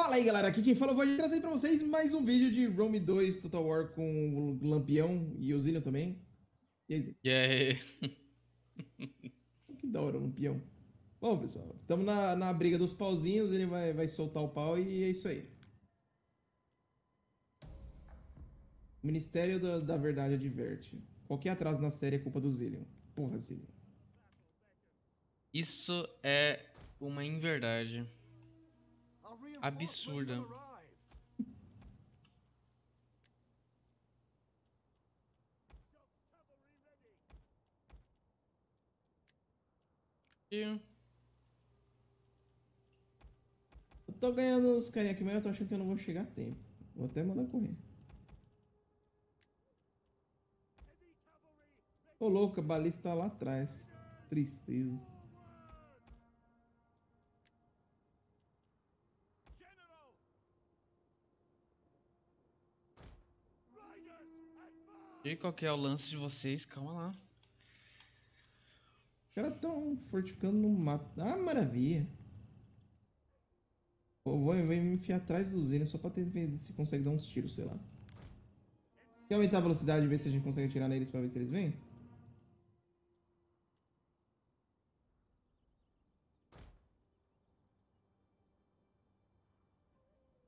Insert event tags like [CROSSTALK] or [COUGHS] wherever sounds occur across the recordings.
Fala aí galera, aqui quem fala vou trazer pra vocês mais um vídeo de Rome 2 Total War com o Lampião e o Zillion também. E aí, Zillion? Aí? Que da hora o Lampião. Bom pessoal, estamos na, na briga dos pauzinhos, ele vai, vai soltar o pau e é isso aí. O Ministério da, da Verdade adverte. Qualquer atraso na série é culpa do Zillion. Porra, Zillion. Isso é uma inverdade. Absurda. Eu tô ganhando os carinha aqui, mas eu tô achando que eu não vou chegar a tempo. Vou até mandar correr. Ô louco, a balista tá lá atrás. Tristeza. E qual que é o lance de vocês? Calma lá. Os caras tão fortificando no mato. Ah, maravilha. Pô, vou, vou me enfiar atrás do Zena só pra ver se consegue dar uns tiros, sei lá. Quer aumentar a velocidade e ver se a gente consegue atirar neles pra ver se eles vêm?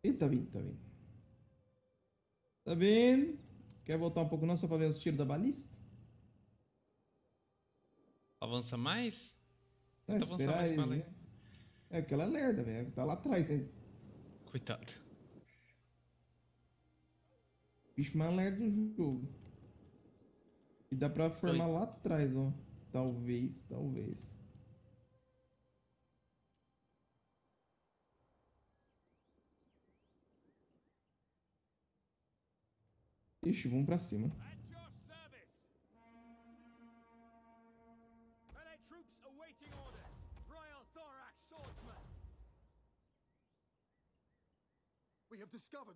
Ih, tá vindo, tá vindo. Tá vindo. Quer voltar um pouco não, só pra ver os tiros da balista? Avança mais? Não, avançando esperar mais eles, né? É, porque ela é lerda, velho. Tá lá atrás ainda. Coitado. Bicho mais lerdo do jogo. E dá pra formar lá atrás, ó. Talvez, talvez.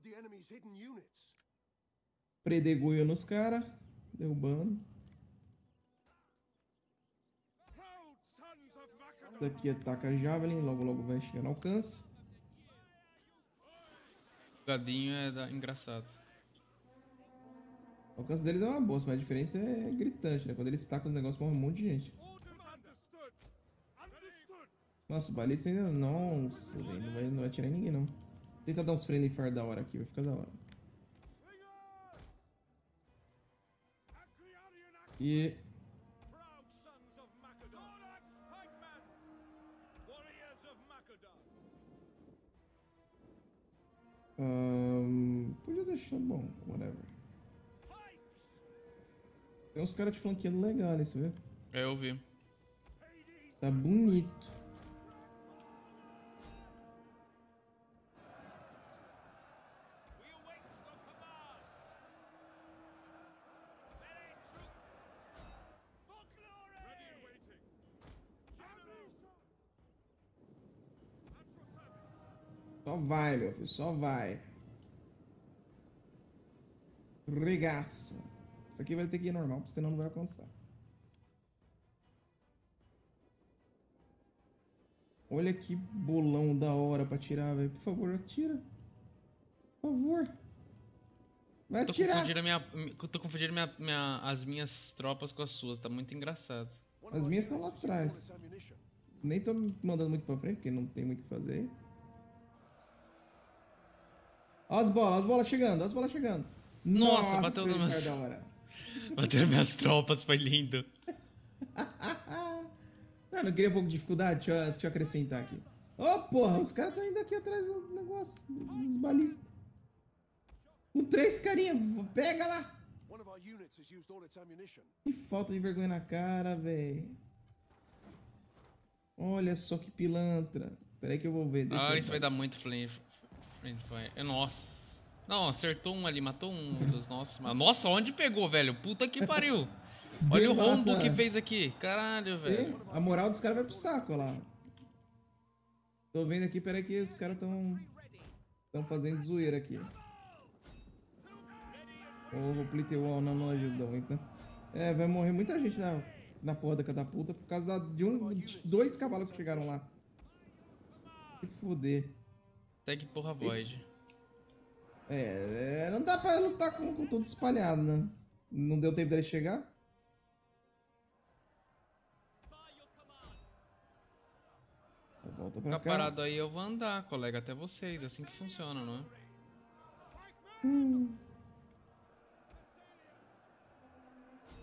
The enemy's hidden units. Predegulho nos caras. Derrubando. Esse aqui ataca a Javelin. Logo, logo vai chegar no alcance. O gadinho é da... engraçado. O alcance deles é uma boa, mas a diferença é gritante, né? Quando eles tacam os negócios, morre um monte de gente. Nossa, o balista ainda. Nossa, velho. Não vai, não vai atirar em ninguém, não. Tenta dar uns friendly fire da hora aqui, vai ficar da hora. E. Ahn, podia deixar bom, whatever. Tem uns caras te flanqueando legal você vê? É, eu vi. Tá bonito. Só vai, meu filho, só vai. Regaça. Isso aqui vai ter que ir normal, porque senão não vai alcançar. Olha que bolão da hora pra tirar, velho. Por favor, atira. Por favor. Vai Tô atirar. confundindo, minha... tô confundindo minha... minha- as minhas tropas com as suas, tá muito engraçado. As minhas estão lá atrás. Nem tô mandando muito pra frente, porque não tem muito o que fazer. Ó as bolas, as bolas chegando, as bolas chegando. Nossa, bateu Felipe, no- hora. [LAUGHS] Bater minhas tropas, foi lindo. [LAUGHS] Não queria um pouco de dificuldade? Deixa eu, deixa eu acrescentar aqui. Ô, porra, os caras estão indo aqui atrás do negócio, dos balistas. Com três carinha, pega lá. Que falta de vergonha na cara, velho. Olha só que pilantra. Pera aí que eu vou ver. deixa Ah, isso vai dar muito flame. É, Nossa. Não, acertou um ali, matou um dos nossos. Nossa, onde pegou, velho? Puta que pariu. [LAUGHS] Olha o rombo massa. que fez aqui. Caralho, velho. E a moral dos caras vai pro saco lá. Tô vendo aqui, peraí que os caras tão. Tão fazendo zoeira aqui. O Complete Wall não, não ajudou muito, né? É, vai morrer muita gente na, na porra da catapulta por causa de um, de dois cavalos que chegaram lá. Que foder. Segue porra Void. É, é, não dá pra lutar com, com tudo espalhado, né? Não deu tempo dele chegar? Volta pra Ficar cá. parado aí eu vou andar, colega, até vocês. É assim que funciona, não é?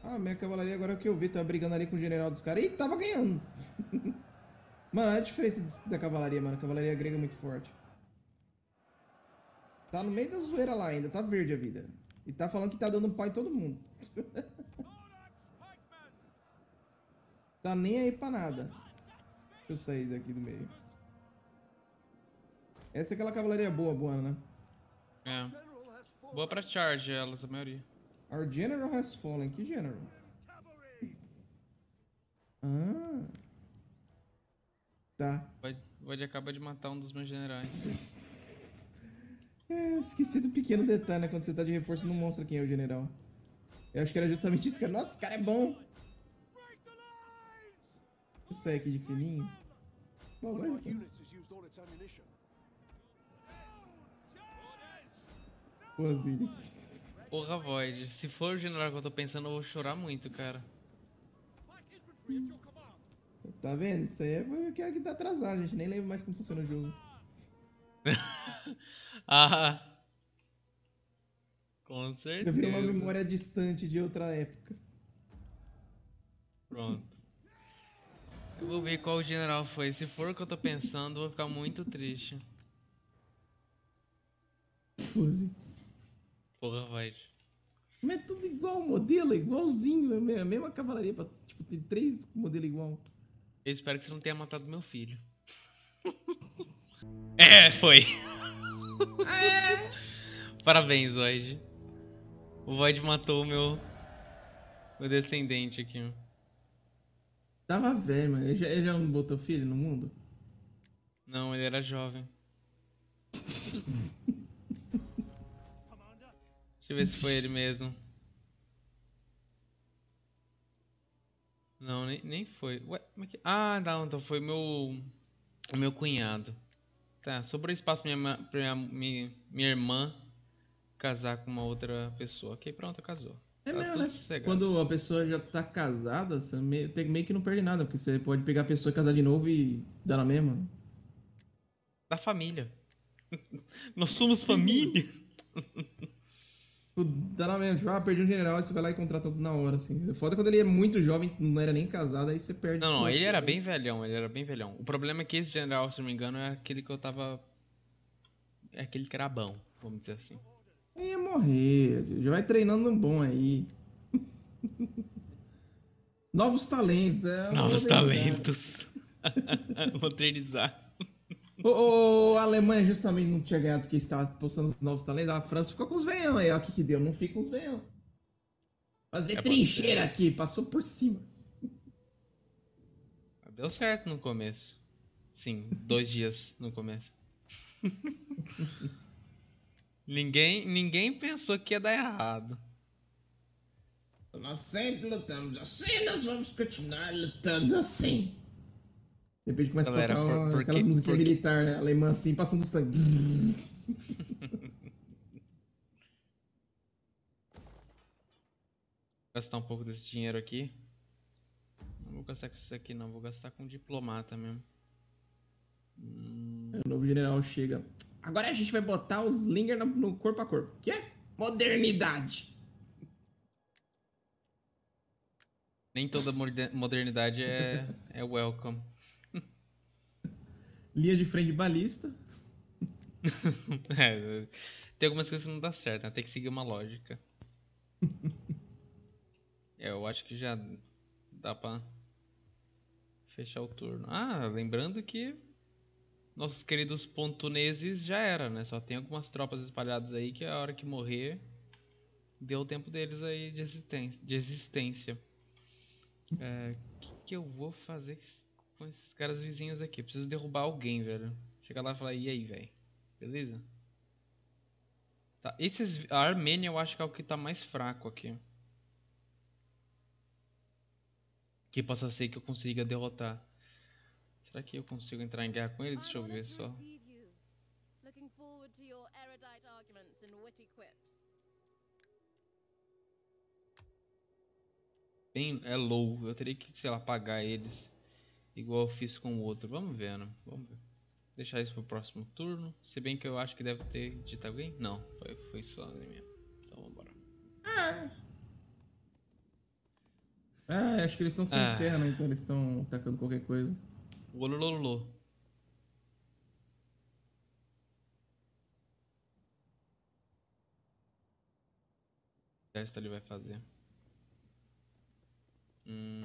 Ah, minha cavalaria agora é o que eu vi, tá brigando ali com o general dos caras. Ih, tava ganhando. [LAUGHS] mano, olha a diferença da cavalaria, mano. A cavalaria grega é muito forte. Tá no meio da zoeira lá ainda, tá verde a vida. E tá falando que tá dando pau em todo mundo. [LAUGHS] tá nem aí pra nada. Deixa eu sair daqui do meio. Essa é aquela cavalaria boa, boa, né? É. Boa pra charge elas, a maioria. Our general has fallen. Que general? Ah. Tá. Void, Void acaba de matar um dos meus generais. É, esqueci do pequeno detalhe, né? Quando você tá de reforço, não mostra quem é o general. Eu acho que era justamente isso, cara. Nossa, esse cara é bom. Sair aqui de fininho. Bom, its ammunition. Pôzinho. Porra, Void. Se for o general que eu tô pensando, eu vou chorar muito, cara. Tá vendo? Isso aí é é que tá atrasado, gente nem lembra mais como funciona o jogo. [LAUGHS] ah. Com certeza. Já virou uma memória distante de outra época. Pronto. Eu vou ver qual general foi. Se for o que eu tô pensando, eu vou ficar muito triste. Pôzinho. Porra, Void. Mas é tudo igual, o modelo é igualzinho, é a mesma cavalaria, pra, tipo, tem três modelos igual. Eu espero que você não tenha matado meu filho. [LAUGHS] é, [LAUGHS] foi. Parabéns, Void. O Void matou o meu. Meu descendente aqui. ó. Tava velho, mano. Ele já, ele já não botou filho no mundo? Não, ele era jovem. Deixa eu ver se foi ele mesmo. Não, nem, nem foi. Ué, como é que... Ah, não, então foi meu. Meu cunhado. Tá, sobrou espaço pra minha, pra minha, minha, minha irmã casar com uma outra pessoa. Ok, pronto, casou. É Tá mesmo, né? sossegado. Quando a pessoa já tá casada, você meio, tem- meio que não perde nada, porque você pode pegar a pessoa e casar de novo e dar na mesma. Da família. [LAUGHS] Nós somos família. [LAUGHS] Tipo, Dá na mesma. Tipo, ah, perdi um general, aí você vai lá e contrata outro na hora, assim. Foda quando ele é muito jovem, não era nem casado, aí você perde. Não, não, tudo. ele era bem velhão, ele era bem velhão. O problema é que esse general, se não me engano, é aquele que eu tava. É aquele que era bom, vamos dizer assim. Ele ia morrer, já vai treinando um bom aí. [LAUGHS] Novos talentos, é. Novos talentos. [LAUGHS] Modernizar. O, o- a Alemanha justamente não tinha ganhado porque estava postando os novos talentos. A França ficou com os veião aí, ó. O que, que deu? Não fica com os veião. Fazer É, trincheira aqui, passou por cima. Deu certo no começo. Sim, dois [LAUGHS] dias no começo. ninguém, ninguém pensou que ia dar errado. Nós sempre lutamos assim, nós vamos continuar lutando assim. De repente começa Galera, a tocar por- por aquelas que- musiquinhas por que- militares né? alemã assim, passando sangue. Vou [LAUGHS] gastar um pouco desse dinheiro aqui. Não vou gastar com isso aqui não, vou gastar com diplomata mesmo. Hum, O novo general chega. Agora a gente vai botar os Slinger no, no corpo a corpo. Que é? Modernidade. nem toda modernidade é, é welcome. Linha de frente balista. [LAUGHS] É, tem algumas coisas que não dá certo, né? Tem que seguir uma lógica. [LAUGHS] É, eu acho que já dá pra fechar o turno. Ah, lembrando que nossos queridos pontuneses já era, né? Só tem algumas tropas espalhadas aí que a hora que morrer deu o tempo deles aí de existência. De existência. É, O que, que eu vou fazer com esses caras vizinhos aqui? Preciso derrubar alguém, velho. Chegar lá e falar, e aí, velho? Beleza? Tá, esses, a Armênia eu acho que é o que tá mais fraco aqui. Que possa ser que eu consiga derrotar. Será que eu consigo entrar em guerra com eles? Deixa eu ver só. forward to your erudite arguments and witty quips. Bem, é low. Eu teria que, sei lá, pagar eles igual eu fiz com o outro. Vamos ver, né? Vamos ver. Deixar isso pro próximo turno. Se bem que eu acho que deve ter dito alguém. Não, foi, foi só a minha. Então vambora. Ah, acho que eles estão sem Ah. terra, né? Então eles estão tacando qualquer coisa. Olololô. O exército ali vai fazer. Hum.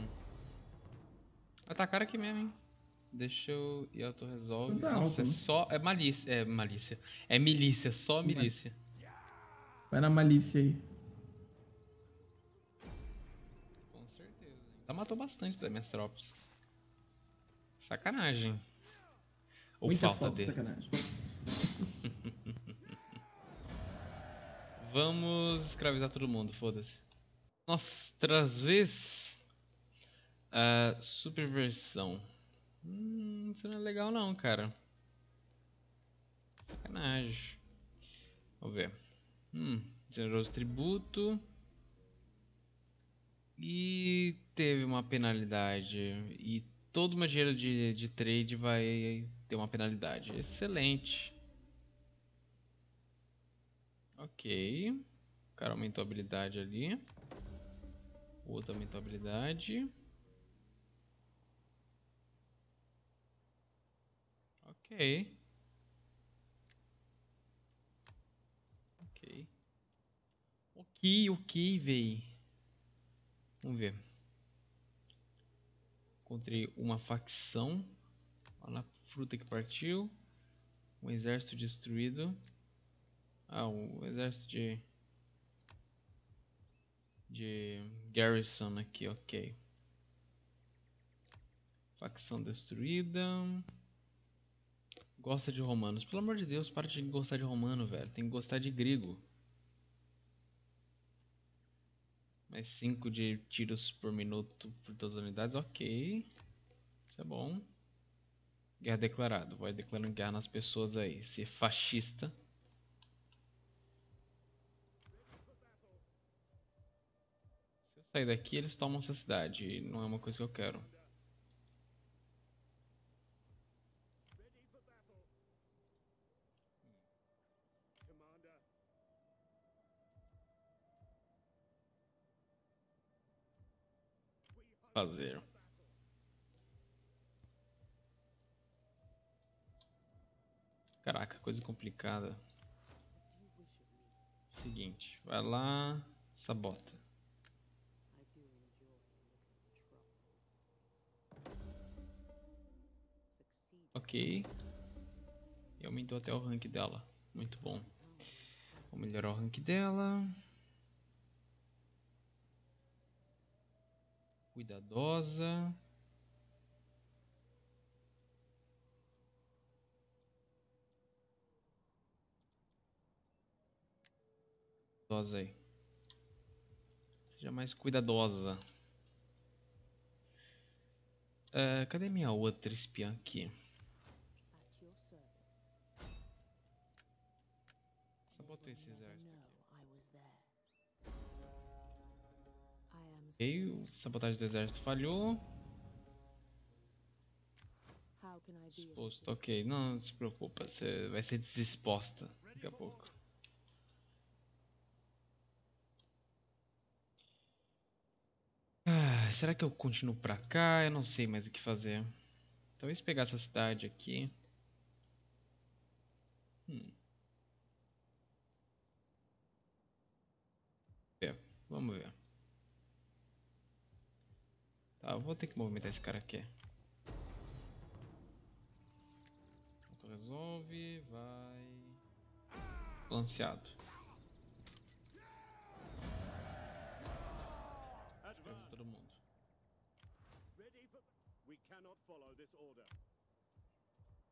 Atacaram aqui mesmo, hein? Deixa eu. E auto resolve. Não tá Nossa, alto, é né? só. É malícia. É malícia. É milícia, só milícia. Vai na malícia aí. Com certeza. Já matou bastante das minhas tropas. Sacanagem. Ou Muita falta falta de de. sacanagem. [LAUGHS] Vamos escravizar todo mundo, foda-se. Nossa, vezes. Ah, superversão. Hum, isso não é legal não, cara. Sacanagem. Vamos ver. Hum, generoso tributo. E teve uma penalidade. E todo o meu dinheiro de, de trade vai ter uma penalidade. Excelente. Ok. O cara aumentou a habilidade ali. O outro aumentou a habilidade. Ok. Ok. Ok, ok, véi. Vamos ver. Encontrei uma facção. Olha lá, fruta que partiu. Um exército destruído. Ah, o exército de. De Garrison aqui, ok. Facção destruída. Gosta de romanos. Pelo amor de Deus, para de gostar de romano, velho. Tem que gostar de grego. Mais 5 de tiros por minuto por todas as unidades, ok. Isso é bom. Guerra declarada. Vai declarando guerra nas pessoas aí. Ser fascista. Se eu sair daqui, eles tomam essa cidade. Não é uma coisa que eu quero. Fazer. Caraca, coisa complicada. Seguinte, vai lá, sabota. Ok. E aumentou até o rank dela. Muito bom. Vou melhorar o rank dela. Cuidadosa. Cuidadosa aí. Seja mais cuidadosa. Ah, cadê minha outra espiã aqui? Ok, o sabotagem do exército falhou. Exposto, ok. Não, não se preocupa, você vai ser desexposta daqui a pouco. Ah, será que eu continuo pra cá? Eu não sei mais o que fazer. Talvez pegar essa cidade aqui. Hum. É, vamos ver. Tá, eu vou ter que movimentar esse cara aqui. Resolve, vai. Lanceado. Todo mundo.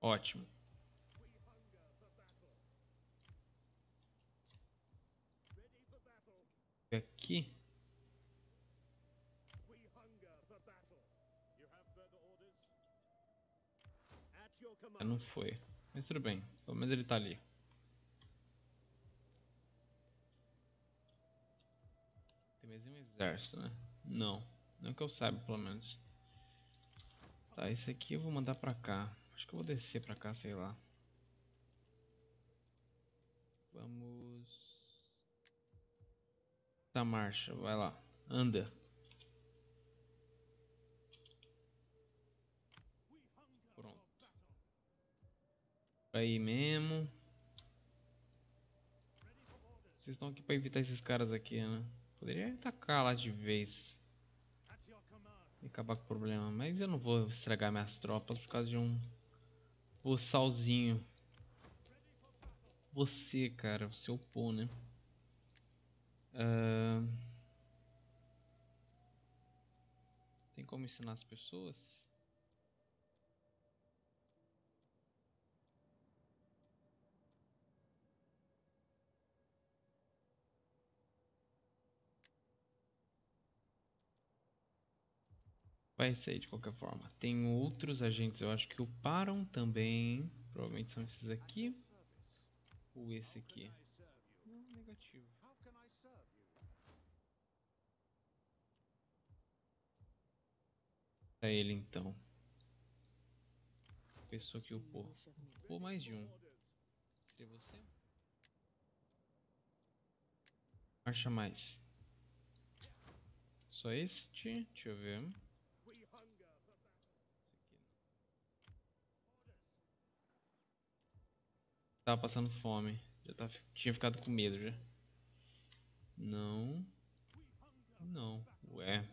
Ótimo. We Não foi. Mas tudo bem. Pelo menos ele tá ali. Tem mais um exército, né? Não. Não que eu saiba, pelo menos. Tá, esse aqui eu vou mandar pra cá. Acho que eu vou descer pra cá, sei lá. Vamos... Tá, marcha. Vai lá. Anda. Aí mesmo. Vocês estão aqui pra evitar esses caras aqui, né? Poderia atacar lá de vez e acabar com o problema. Mas eu não vou estragar minhas tropas por causa de um bossalzinho. Você, cara, você é o pô, né? Ahn. Tem como ensinar as pessoas? Vai ser de qualquer forma. Tem outros agentes, eu acho que uparam também. Provavelmente são esses aqui. Ou esse aqui. Não, negativo. É ele então. Pessoa que upou. Upou mais de um. Seria você? Marcha mais. Só este? Deixa eu ver. We hunger for battle. Tava passando fome. Já tava, tinha ficado com medo já. Não. Não. Ué.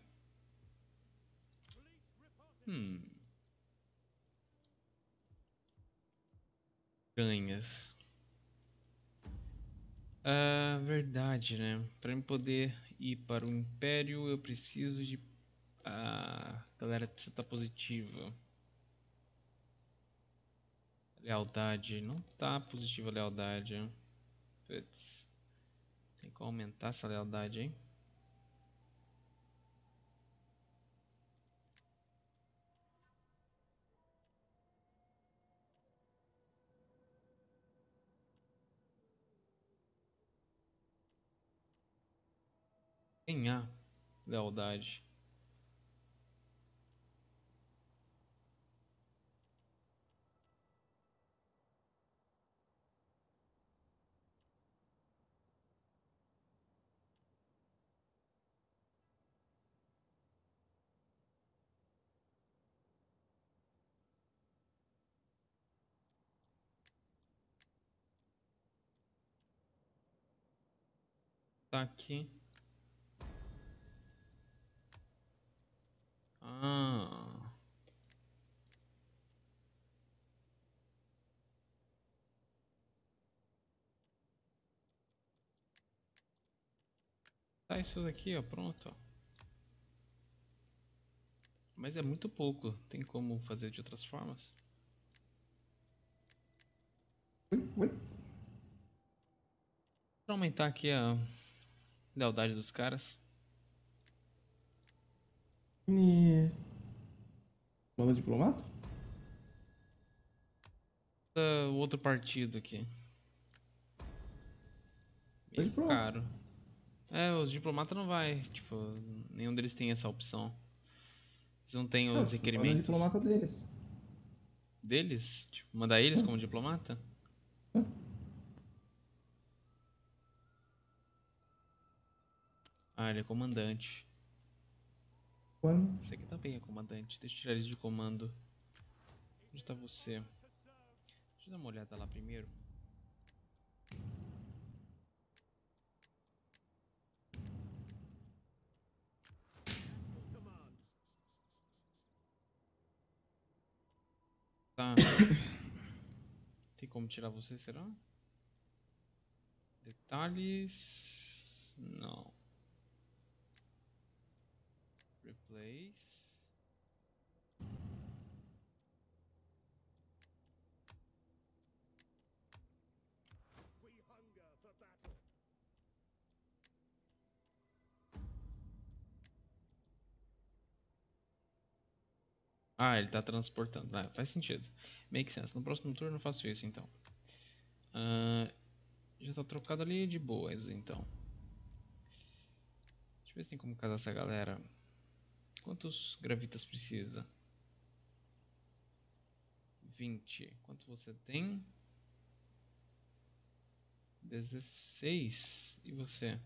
Hum. Ganhas. Ah, verdade, né? Pra eu poder ir para o Império, eu preciso de. Ah, galera precisa estar positiva. Lealdade. Não tá positiva a lealdade. Putz. Tem que aumentar essa lealdade, hein? Ganhar lealdade. Tá aqui. Ah. Tá isso aqui, ó, pronto. ó. Mas é muito pouco. Tem como fazer de outras formas? Pra aumentar aqui a lealdade dos caras. E... Manda diplomata? Ah, o outro partido aqui. Tá Meio diplomata. caro. É, os diplomatas não vai. Tipo, nenhum deles tem essa opção. Eles não têm os manda requerimentos diplomata deles. deles. Tipo, mandar eles como diplomata. Ah, ele é comandante. Quando? Esse aqui também é comandante. Deixa eu tirar eles de comando. Onde tá você? Deixa eu dar uma olhada lá primeiro. Tá. [COUGHS] Tem como tirar você, será? Detalhes. Não. Replace. We hunger for battle. Ah, ele tá transportando. Ah, faz sentido. Make sense. No próximo turno eu faço isso então. Ah, já tá trocado ali de boas então. Deixa eu ver se tem como casar essa galera. Quantos gravitas precisa? 20. Quanto você tem? 16. E você?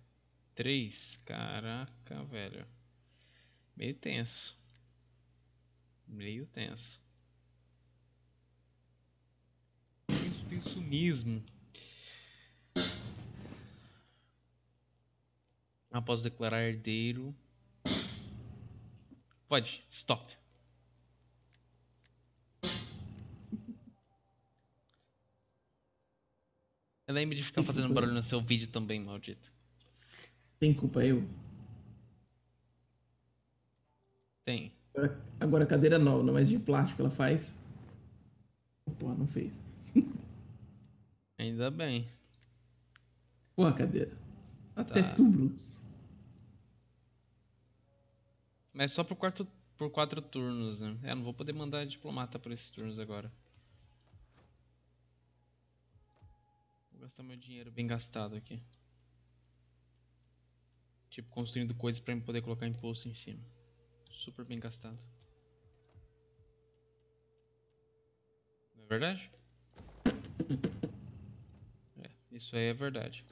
3. Caraca, velho. Meio tenso. Meio tenso. Mesmo. Após declarar herdeiro. Pode, stop. Lembre de ficar fazendo barulho no seu vídeo também, maldito. Tem culpa eu? Tem. Agora, agora a cadeira nova, não mais de plástico, ela faz. Porra, não fez. Ainda bem. Porra, cadeira. Até Tá. tu, Brutus. Mas só por, quarto, por quatro turnos, né? É, não vou poder mandar diplomata por esses turnos agora. Vou gastar meu dinheiro bem gastado aqui. Tipo, construindo coisas pra eu poder colocar imposto em cima. Super bem gastado. Não é verdade? É, isso aí é verdade.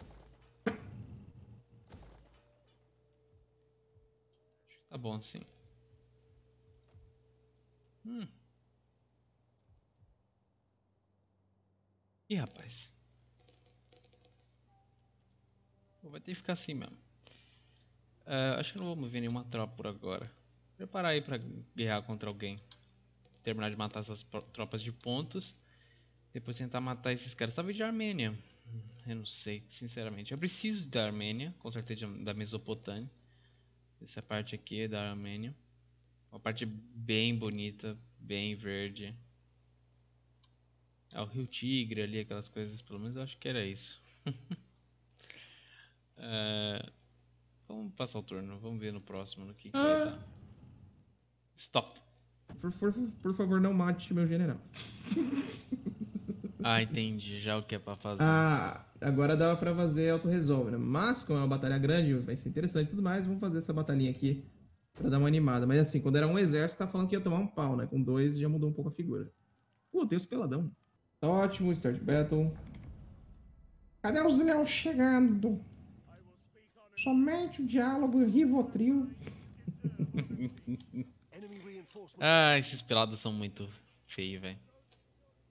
Acho que tá bom assim. Hum. Ih, rapaz. Vai ter que ficar assim mesmo. Ah, acho que não vou mover nenhuma tropa por agora. Preparar aí pra guerrear contra alguém. Terminar de matar essas tropas de pontos. Depois tentar matar esses caras. Talvez de Armênia. Eu não sei, sinceramente. Eu preciso da Armênia, com certeza da Mesopotâmia. Essa parte aqui é da Armênia. Uma parte bem bonita, bem verde. É o Rio Tigre ali, aquelas coisas, pelo menos eu acho que era isso. [LAUGHS] É, Vamos passar o turno, vamos ver no próximo no que, que vai dar. Stop. Por, por, por favor, não mate meu general. [LAUGHS] Ah, entendi já o que é pra fazer. Ah, agora dava pra fazer auto-resolve, né? Mas, como é uma batalha grande, vai ser interessante e tudo mais, vamos fazer essa batalhinha aqui pra dar uma animada. Mas assim, quando era um exército, tá falando que ia tomar um pau, né? Com dois já mudou um pouco a figura. Pô, tem os peladão. Tá ótimo, start battle. Cadê os leões chegando? Somente o diálogo e o Rivotril. [LAUGHS] Ah, esses pelados são muito feios, velho.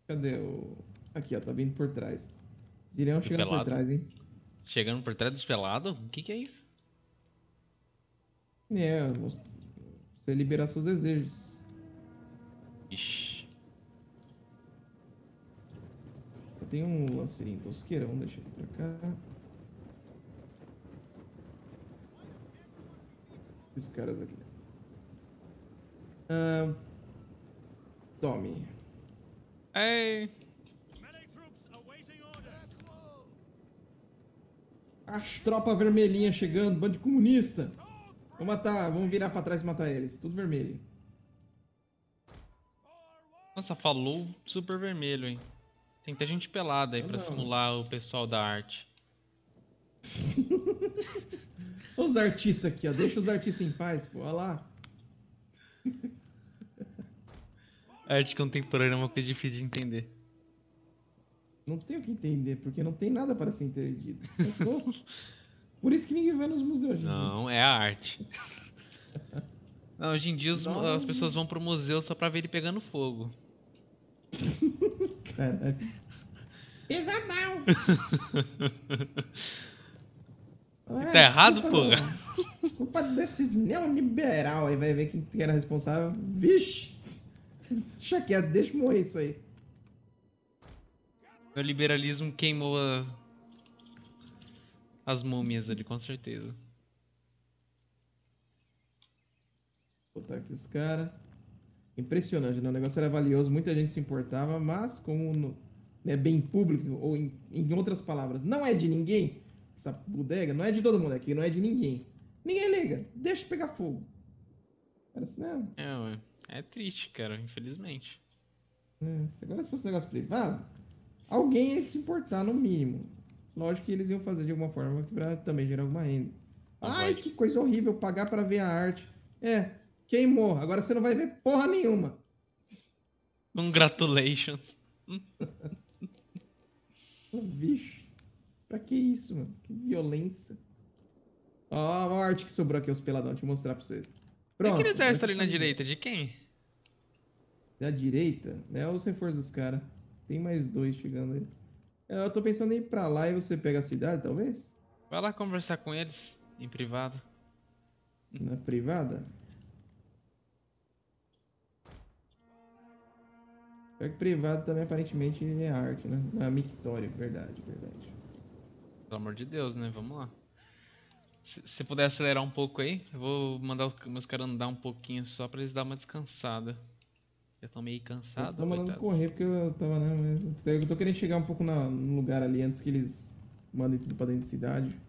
Cadê o... Aqui, ó, tá vindo por trás. Os leões chegando por pelado? trás, hein? Chegando por trás dos pelados? O que que é isso? É, você liberar seus desejos. Ixi. Eu tenho um lanceirinho tosqueirão, deixa ele pra cá. Esses caras aqui. Ah, tome. Ei, As tropas vermelhinhas chegando, bando de comunista. Vamos matar, vamos virar pra trás e matar eles. Tudo vermelho. nossa, falou super vermelho, hein? Tem que ter gente pelada aí Eu pra não. simular o pessoal da arte. [LAUGHS] Os artistas aqui, ó. Deixa os artistas em paz, pô. Olha lá. Arte contemporânea é uma coisa difícil de entender. Não tem o que entender, porque não tem nada para ser entendido. É [LAUGHS] tosco. Por isso que ninguém vai nos museus, gente. Não, é a arte. [LAUGHS] Não, hoje em dia os- Não. as pessoas vão pro museu só pra ver ele pegando fogo. [LAUGHS] Caralho. Pesadão! Tá errado, culpa do- Culpa desses neoliberal aí, vai ver quem que era responsável. Vixe! Deixa quieto, deixa morrer isso aí. O liberalismo queimou a- as múmias ali, com certeza. Vou botar aqui os caras. Impressionante, né? O negócio era valioso, muita gente se importava, mas como não é bem público, ou em, em outras palavras, não é de ninguém, essa bodega não é de todo mundo aqui, não é de ninguém. Ninguém liga, deixa pegar fogo. Parece, né? É, ué. é triste, cara, infelizmente. É, agora se fosse um negócio privado, alguém ia se importar, no mínimo. Lógico que eles iam fazer de alguma forma pra também gerar alguma renda. Ai, que coisa horrível pagar pra ver a arte. É, queimou. Agora você não vai ver porra nenhuma. Congratulations. [LAUGHS] Bicho. Pra que isso, mano? Que violência. Ó, a arte que sobrou aqui, os peladão. Deixa eu mostrar pra vocês. Pronto. aquele exército ali na direita, de quem? Da direita, é os reforços dos caras. Tem mais dois chegando aí. É, Eu tô pensando em ir pra lá e você pega a cidade, talvez? Vai lá conversar com eles, em privado. Na privada? Pior que privado também aparentemente é arte, né? Na Mictória, verdade, verdade. Pelo amor de Deus, né? Vamos lá. Se se puder acelerar um pouco aí, eu vou mandar os meus caras andar um pouquinho só pra eles dar uma descansada. Já estão meio Eu cansados. tô mandando correr porque eu tava, né? Eu tô querendo chegar um pouco na- no lugar ali antes que eles mandem tudo pra dentro da cidade.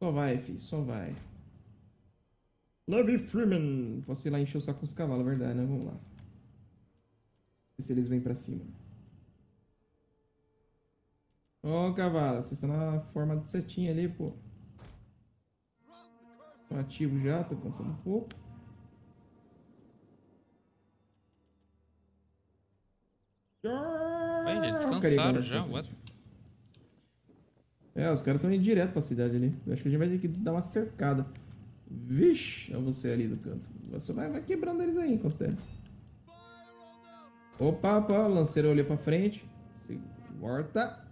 Só vai, filho, só vai. Levy Freeman! Posso ir lá encher o saco com os cavalos, é verdade, né? Vamos lá. Ver se eles vêm pra cima. Ô, cavalo, vocês estão na forma de setinha ali, pô. Tô ativo já, tô cansando um pouco. Eles Carigão, descansaram já, what? É, os caras estão indo direto pra cidade ali. Eu acho que a gente vai ter que dar uma cercada. Vixe, é você ali do canto. Você vai, vai quebrando eles aí enquanto. Opa, opa, o lanceiro olhou pra frente. Se- Morta.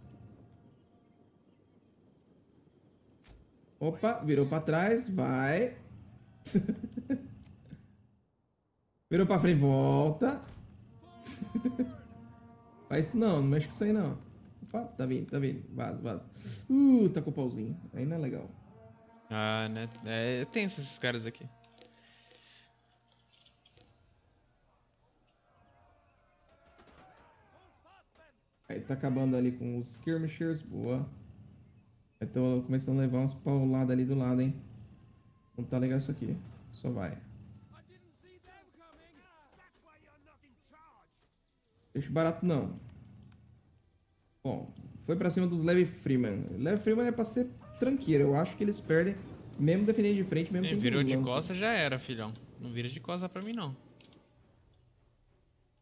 Opa, virou pra trás, vai. [LAUGHS] virou pra frente, volta. [LAUGHS] Faz isso não, não mexe com isso aí não. Opa, tá vindo, tá vindo. Vaza, vaza. Uh, tá com o pauzinho. Aí não é legal. Ah, né? É tenso esses caras aqui. Aí tá acabando ali com os skirmishers, boa. Aí tô começando a levar uns pauladas ali do lado, hein. Não tá legal isso aqui. Só vai. Deixa barato não. Bom, foi pra cima dos Levi Freeman. Levi Freeman é pra ser tranqueiro. Eu acho que eles perdem, mesmo defendendo de frente, mesmo tendo virou de costas já era, filhão. Não vira de costas pra mim, não.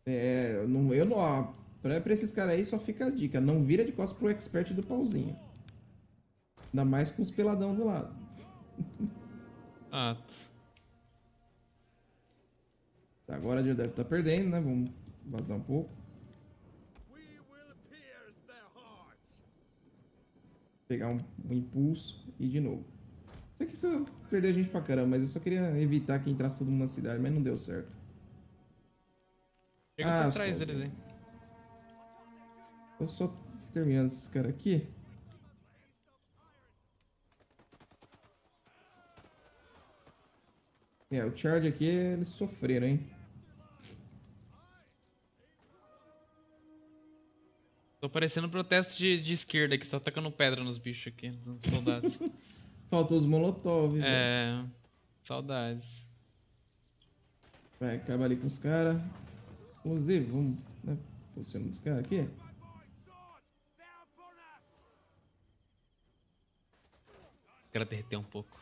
É, eu não, eu não, ó, pra, pra esses caras aí só fica a dica, não vira de costas pro expert do pauzinho. Ainda mais com os peladão do lado. Ah, Tá, Agora já deve estar perdendo, né? Vamos vazar um pouco. Pegar um, um impulso e de novo. Sei que isso perder a gente pra caramba, mas eu só queria evitar que entrasse todo mundo na cidade, mas não deu certo. chega Ah, por trás deles aí. Tô só exterminando esses caras aqui. É, o charge aqui, eles sofreram, hein? Tô parecendo um protesto de, de esquerda aqui, só tacando pedra nos bichos aqui, nos soldados. [LAUGHS] Faltou os molotov, velho. é. Saudades. Vai, acaba ali com os caras. Inclusive, vamos, né? Posicionando os caras aqui. Quero derreter um pouco.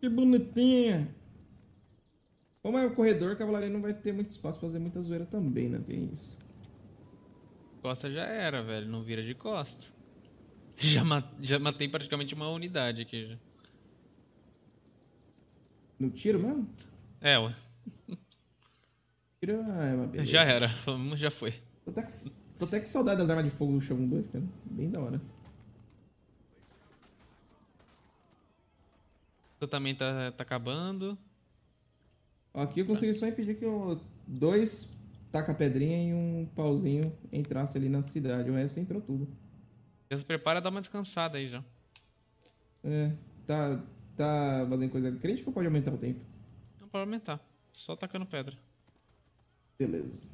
Que bonitinha! Como é o corredor, a cavalaria não vai ter muito espaço pra fazer muita zoeira também, né? Tem isso. Costa já era, velho. Não vira de costa. [LAUGHS] Já, ma- já matei praticamente uma unidade aqui já. No tiro mesmo? É, ué. Tiro é uma beleza. Já era. Já foi. Tô até, com, tô até com saudade das armas de fogo do Shogun 2, cara. Bem da hora. Tu também tá, tá acabando. Aqui eu consegui só impedir que o dois taca-pedrinha e um pauzinho entrasse ali na cidade. O resto entrou tudo. Já se prepara dar uma descansada aí já. É, tá, tá fazendo coisa crítica ou pode aumentar o tempo? Não pode aumentar. Só tacando pedra. Beleza.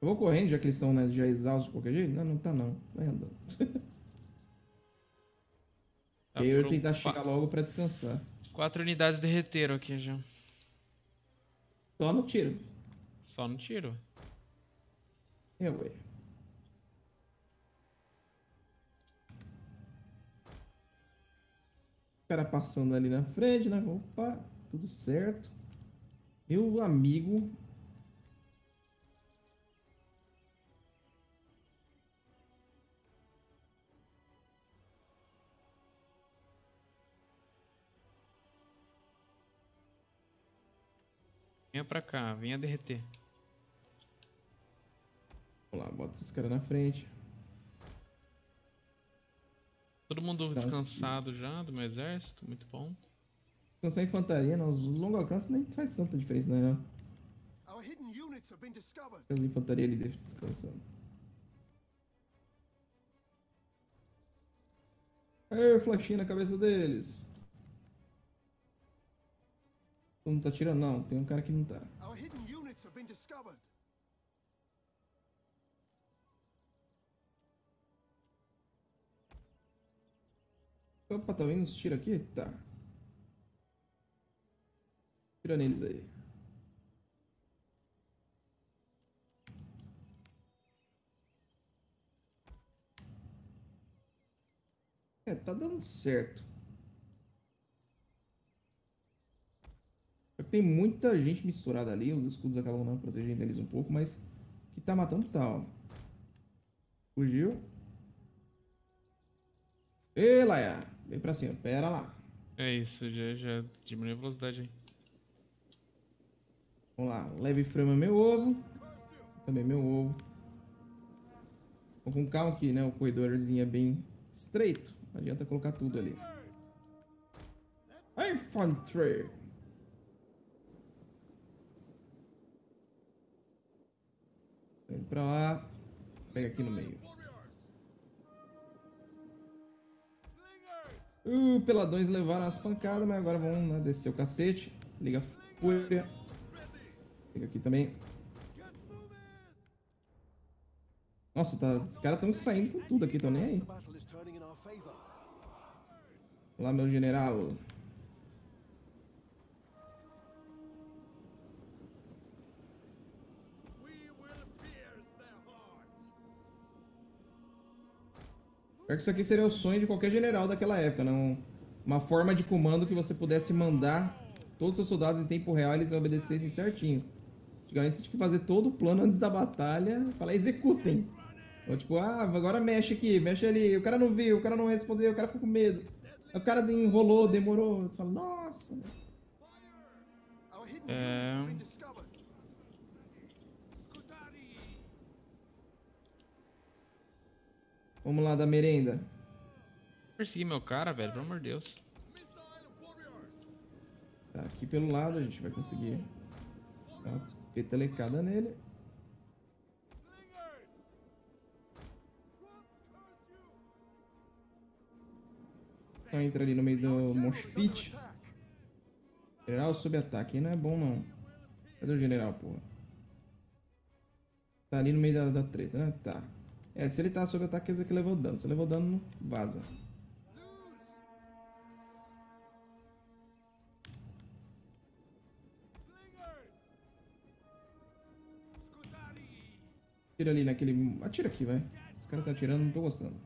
Eu vou correndo, já que eles estão né, já exaustos de qualquer jeito? Não, não tá não. Vai andando. [LAUGHS] Tá, eu foram tentar chegar logo pra descansar. Quatro unidades derreteram aqui já. Só no tiro. Só no tiro. Eu, ué. O cara passando ali na frente, né? Opa, tudo certo. Meu amigo. Venha pra cá, venha derreter. Vamos lá, bota esses caras na frente. Todo mundo Tá, sim. descansado já do meu exército, muito bom. Descansar a infantaria, não. Os longo alcance nem faz tanta diferença, né? Não. Our hidden units have been discovered. As infantaria ali deixa descansando. Aê, flechinha na cabeça deles. Todo mundo tá tirando? Não, tem um cara que não tá. Opa, tá vendo os tiros aqui? Tá. Tira neles aí. É, tá dando certo. Só que Tem muita gente misturada ali, os escudos acabam não protegendo eles um pouco, mas que tá matando tá, ó. Fugiu. Ê, Laia! Vem pra cima, pera lá. É isso, já, já diminui a velocidade aí. Vamos lá, leve frama meu ovo. Também é meu ovo. Vou com calma aqui, né? O corredorzinho é bem estreito. Não adianta colocar tudo ali. Infantry! Vem pra lá. Pega aqui no meio. Uh, peladões levaram as pancadas, mas agora vão né, descer o cacete. Liga a fúria. Liga aqui também. Nossa, tá, os caras estão saindo com tudo aqui, tão nem aí. Olá, meu general. Pior que isso aqui seria o sonho de qualquer general daquela época, não? Uma forma de comando que você pudesse mandar todos os seus soldados em tempo real e eles obedecessem certinho. Antigamente você tinha que fazer todo o plano antes da batalha falar, executem. Ou tipo, ah, agora mexe aqui, mexe ali. O cara não viu, o cara não respondeu, o cara ficou com medo. O cara enrolou, demorou. Eu falo, nossa. É. Vamos lá da merenda. Persegui meu cara, velho, pelo amor de Deus. Tá aqui pelo lado, a gente vai conseguir dar uma petelecada nele. Então entra ali no meio do mosh pit. General sob ataque, não é bom não. Cadê o general, porra? Tá ali no meio da, da treta, né? Tá. É, se ele tá sob ataque, quer dizer que levou dano. Se levou dano, vaza. Slingers. Scutari. Tira ali naquele. Atira aqui, vai. Os caras tá atirando, não tô gostando.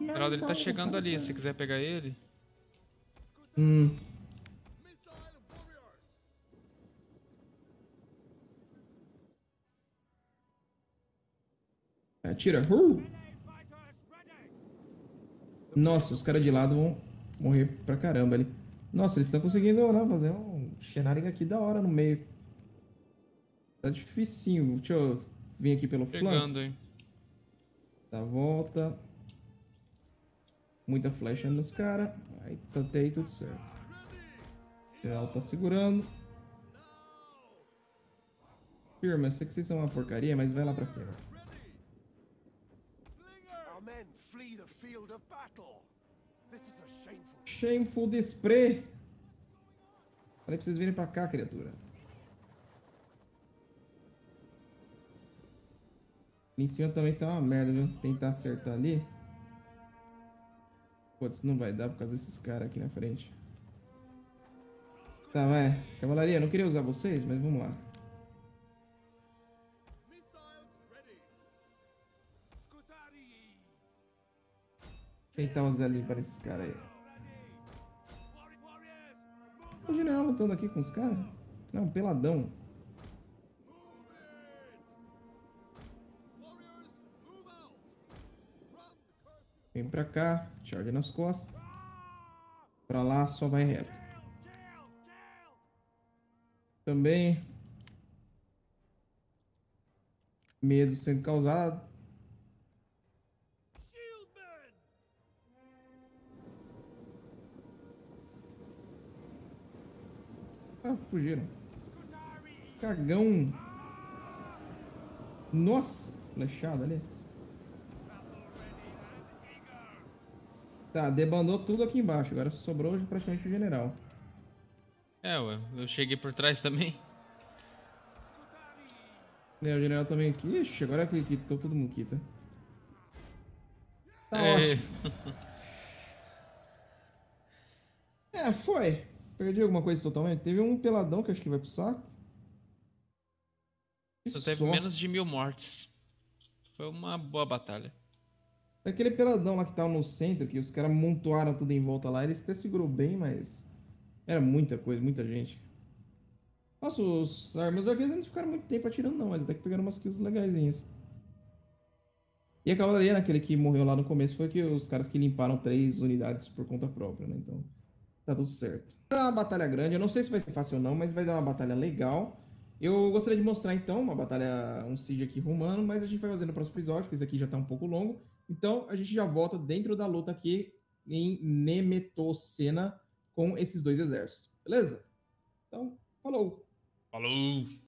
O general dele tá chegando ali, se quiser pegar ele. Hum, atira. Uh! Nossa, os caras de lado vão morrer pra caramba ali. Nossa, eles estão conseguindo né, fazer um shenanigan aqui da hora no meio. Tá dificinho. Deixa eu vir aqui pelo flanco. Chegando, hein. Dá a volta. Muita flecha nos caras. Aí tá até aí tudo certo. O geral tá segurando. Firma, eu sei que vocês são uma porcaria, mas vai lá pra cima. Shameful. Despre! Falei pra vocês virem pra cá, criatura. Ali em cima também tá uma merda, viu? Tentar acertar ali. Putz, não vai dar por causa desses caras aqui na frente. Tá, vai. Cavalaria, não queria usar vocês, mas vamos lá. Tentar usar ali para esses caras aí. O general lutando aqui com os caras? Não, peladão. Vem pra cá, charge nas costas. Pra lá, só vai reto. Também. Medo sendo causado. Ah, fugiram. Cagão. Nossa, flechada ali. Tá, debandou tudo aqui embaixo. Agora sobrou praticamente o general. É, ué, eu cheguei por trás também. É, o general também aqui. Ixi, agora que quitou, todo mundo quita. Tá É, ótimo. [LAUGHS] É, foi. Perdi alguma coisa totalmente. Teve um peladão que acho que vai pro saco. E Só teve só. menos de mil mortes. Foi uma boa batalha. Aquele peladão lá que tava no centro, que os caras montoaram tudo em volta lá, ele até segurou bem, mas. Era muita coisa, muita gente. Nossa, os armas arqueiros não ficaram muito tempo atirando, não, mas até que pegaram umas kills legaisinhas. E a cavalaria, naquele que morreu lá no começo, foi que os caras que limparam três unidades por conta própria, né? Então, tá tudo certo. É uma batalha grande, eu não sei se vai ser fácil ou não, mas vai dar uma batalha legal. Eu gostaria de mostrar então uma batalha, um siege aqui romano, mas a gente vai fazer no próximo episódio, porque esse aqui já tá um pouco longo. Então a gente já volta dentro da luta aqui em Nemetocena com esses dois exércitos, beleza? Então, falou! Falou!